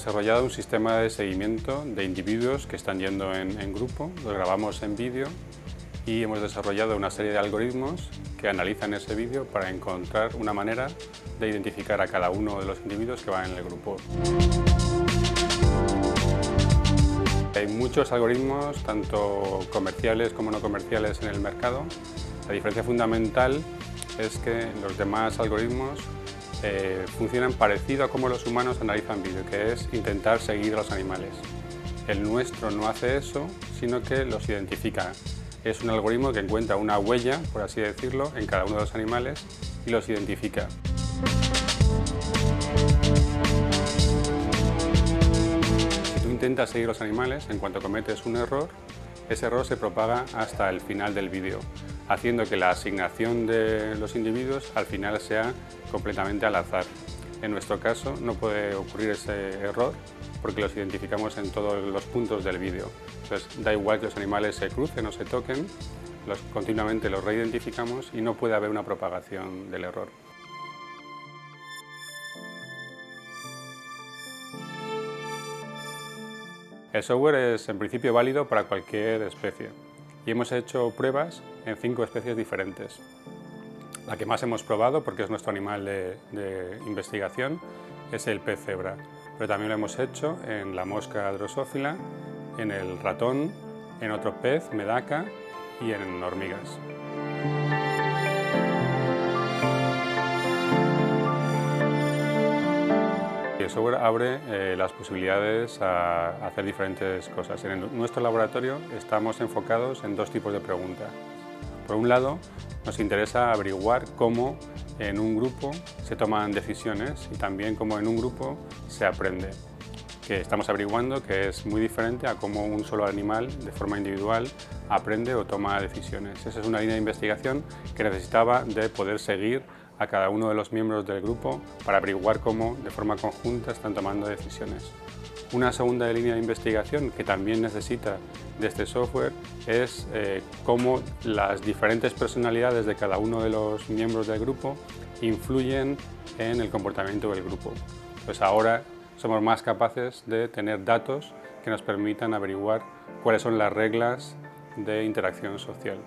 desarrollado un sistema de seguimiento de individuos que están yendo en, grupo, lo grabamos en vídeo y hemos desarrollado una serie de algoritmos que analizan ese vídeo para encontrar una manera de identificar a cada uno de los individuos que van en el grupo. Hay muchos algoritmos, tanto comerciales como no comerciales, en el mercado. La diferencia fundamental es que los demás algoritmos eh, funcionan parecido a cómo los humanos analizan vídeo, que es intentar seguir a los animales. El nuestro no hace eso, sino que los identifica. Es un algoritmo que encuentra una huella, por así decirlo, en cada uno de los animales y los identifica. Si tú intentas seguir los animales, en cuanto cometes un error, ese error se propaga hasta el final del vídeo, haciendo que la asignación de los individuos al final sea completamente al azar. En nuestro caso no puede ocurrir ese error porque los identificamos en todos los puntos del vídeo. Entonces da igual que los animales se crucen o se toquen, continuamente los reidentificamos y no puede haber una propagación del error. El software es en principio válido para cualquier especie y hemos hecho pruebas en cinco especies diferentes. La que más hemos probado, porque es nuestro animal de, investigación, es el pez cebra, pero también lo hemos hecho en la mosca drosófila, en el ratón, en otro pez, medaca, y en hormigas. El software abre eh, las posibilidades a hacer diferentes cosas. En nuestro laboratorio estamos enfocados en dos tipos de preguntas. Por un lado, nos interesa averiguar cómo en un grupo se toman decisiones y también cómo en un grupo se aprende que estamos averiguando que es muy diferente a cómo un solo animal de forma individual aprende o toma decisiones. Esa es una línea de investigación que necesitaba de poder seguir a cada uno de los miembros del grupo para averiguar cómo de forma conjunta están tomando decisiones. Una segunda línea de investigación que también necesita de este software es eh, cómo las diferentes personalidades de cada uno de los miembros del grupo influyen en el comportamiento del grupo. Pues ahora somos más capaces de tener datos que nos permitan averiguar cuáles son las reglas de interacción social.